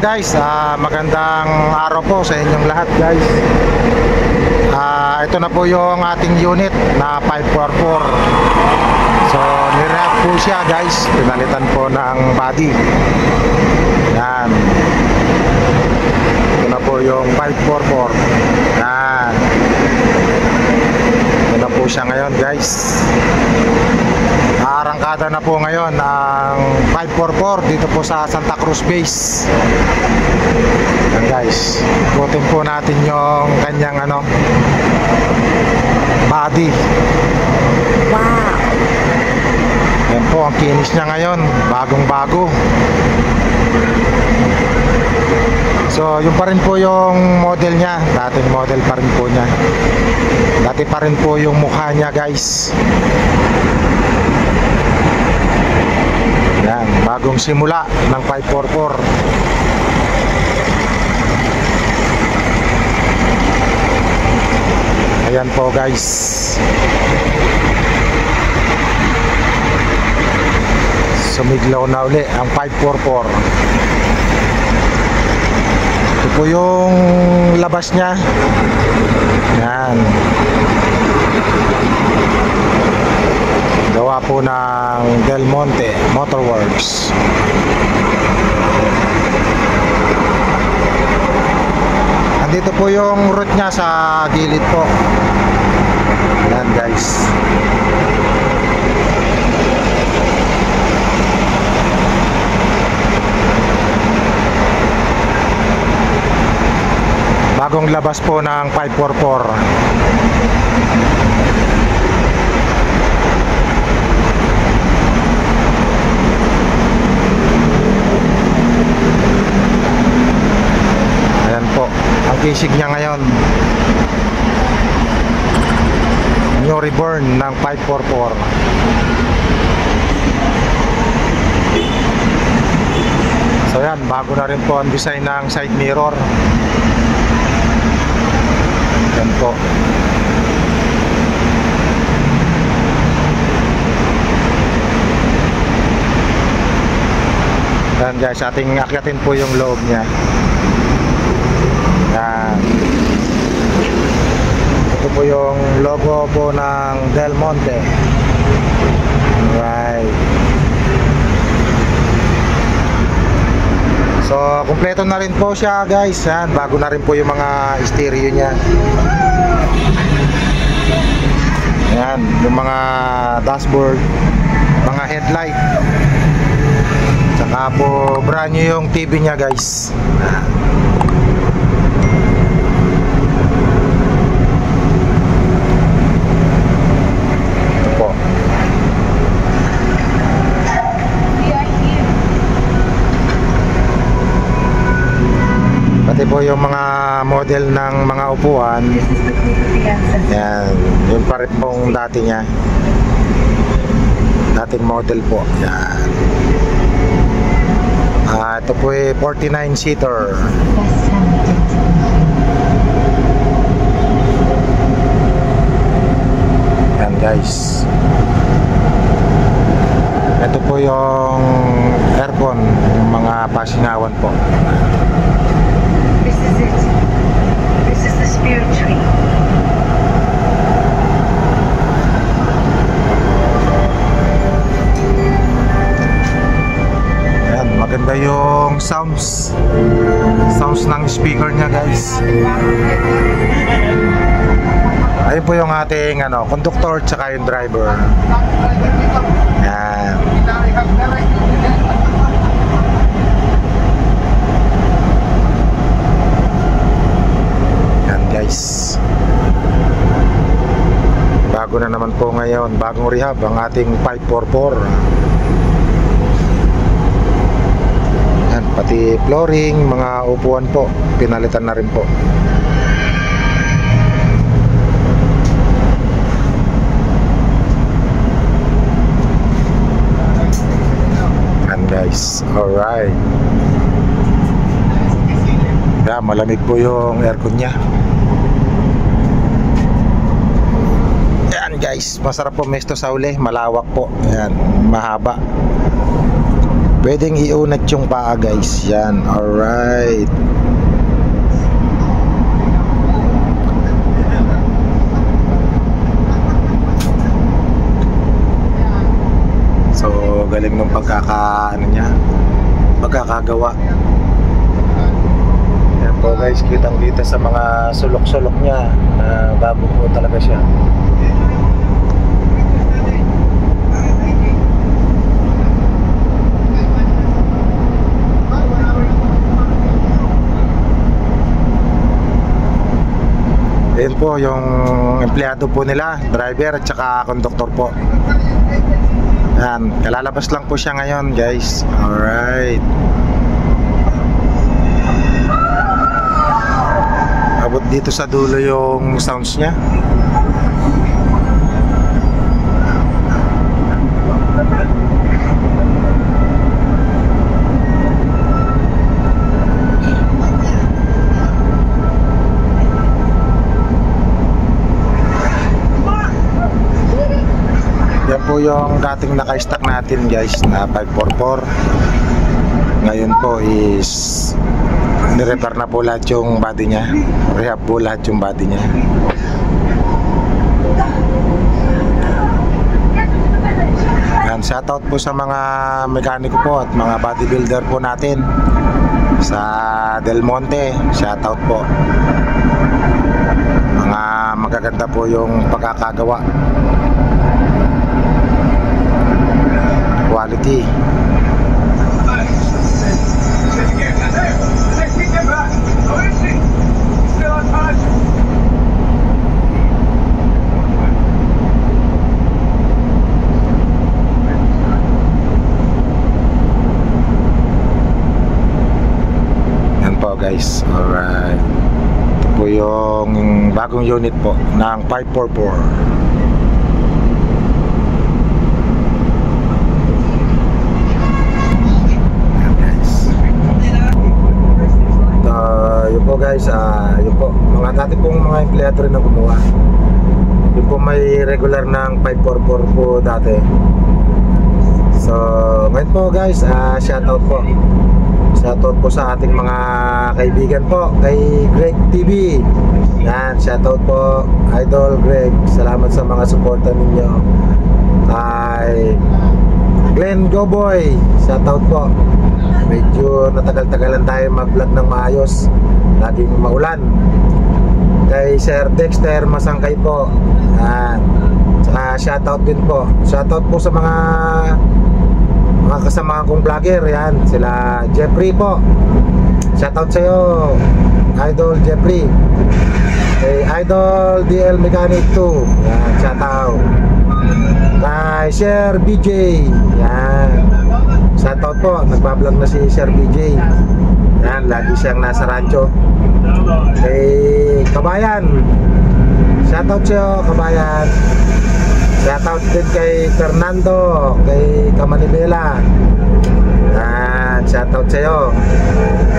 Ayan guys, ah, magandang araw po sa inyong lahat guys. Ah, ito na po yung ating unit na 544. So, nirehab po siya guys. Pinalitan po ng body. Yan. Ito na po yung 544. Yan. Ito na po siya ngayon guys. Arangkada na po ngayon ang 544 dito po sa Santa Cruz Base. Yan guys. Ikutin po natin yung kanyang ano body. Wow. Yan po ang kinis niya ngayon. Bagong bago. So, yun pa rin po yung model niya. Dating model pa rin po niya. Dati pa rin po yung mukha niya, guys. Yan, bagong simula ng 544. Ayan po, guys. Sumiglaw na uli ang 544. Ito po yung labas niya. Yan. Po ng Del Monte Motorworks. Andito po yung route niya sa gilid po. Yan guys. Bagong labas po ng 544. Ayan po, ang kisig niya ngayon. New reborn ng 544. So yan, bago na rin po ang design ng side mirror. Yan po. Yan guys, ating akyatin po yung loob niya. Ito po yung logo po ng Del Monte. Right. So, kumpleto na rin po siya guys. Yan, bago na rin po yung mga stereo niya. Yan, yung mga dashboard, mga headlight. Tsaka po brand new yung TV niya guys. Ito po. Pati po yung mga model ng mga upuan. Yan, yung pa rin pong dati niya. Dating model po. Yan. Ah, ito po ay 49 seater. Yan guys. Ito po yung aircon, yung mga pasingawan po. Yung sounds. Sounds ng speaker niya guys. Ayun po yung ating ano, conductor tsaka yung driver. Ayan. Yan guys. Bago na naman po ngayon, bagong rehab ang ating 544. Yan, pati flooring, mga upuan po, pinalitan na rin po. Yan guys, alright. Yan, malamig po yung aircon niya. Yan guys, masarap po mesto sa uli, malawak po. Yan, mahaba. Pwedeng iunat yung paa guys. Yan. Alright. So, galing nung pagkaka ano niya. Pagkakagawa. Yan po guys, kitang kita sa mga sulok-sulok niya na bago po talaga siya. Ayun yung empleyado po nila, driver at saka conductor po. Yan, kalalabas lang po siya ngayon guys. Alright. Abot dito sa dulo yung sounds niya. Yung dating naka-stack natin guys na 544. Ngayon po is nirepair na po lahat yung body niya. Rehab po lahat yung body niya. Yan, shoutout po sa mga mekaniko po at mga bodybuilder po natin sa Del Monte. Shoutout po. Mga magaganda po yung pagkakagawa. Po guys. Alright. Ito po yung bagong unit po ng 544. Ayan, guys. Ah, yun po guys, ah, yun dati pong mga empleyado rin na gumawa. Yun po may regular ng 544 po dati. So, ngayon po guys, ah, shoutout po. Shoutout po sa ating mga kaibigan po, kay Greg TV. Yan, shoutout po, Idol Greg. Salamat sa mga suporta ninyo. Kay Glenn Goboy, shoutout po. Medyo natagal-tagalan tayo mag-vlog ng maayos. Laging maulan. Kay Sir Dexter Masangkay po. Yan. Saka shoutout din po. Shoutout po sa mga mga kasamahan kong vlogger. Yan. Sila Jeffrey po. Shoutout sa iyo. Idol Jeffrey. Kay Idol DL Mechanic 2. Yan. Shoutout. Kay Sir BJ. Yan. Shoutout po, nagbablog na si Sir BJ. Yan, lagi siyang nasa rancho. Kay Kabayan. Shoutout sa'yo, Kabayan. Shoutout din kay Fernando, kay Kamanibela. Yan, shoutout sa'yo.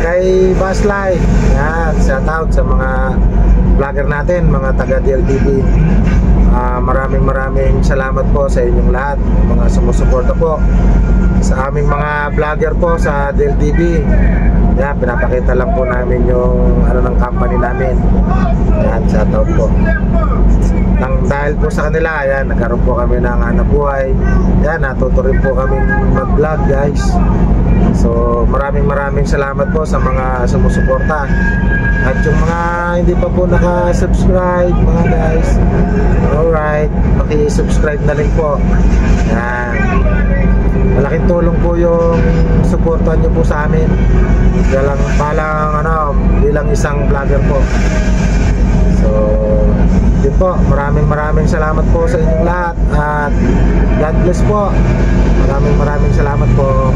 Kay Baslay. Yan, shoutout sa mga vlogger natin, mga taga DLTV. Ah, maraming maraming salamat po sa inyong lahat, mga sumusuporta po sa aming mga vlogger po sa Del Yan, pinapakita lang po namin yung ano ng company namin. Yan, shoutout po. Nang dahil po sa kanila, yan, nagkaroon po kami ng hanap buhay. Yan, natuto po kami mag-vlog guys. So, maraming maraming salamat po sa mga sumusuporta. At yung mga hindi pa po naka-subscribe, mga guys, alright, paki-subscribe na rin po. Yan. Malaking tulong po yung suporta nyo po sa amin. Kaya lang, palang, ano, bilang isang vlogger po. So, yun po, maraming maraming salamat po sa inyong lahat at God bless po. Maraming maraming salamat po.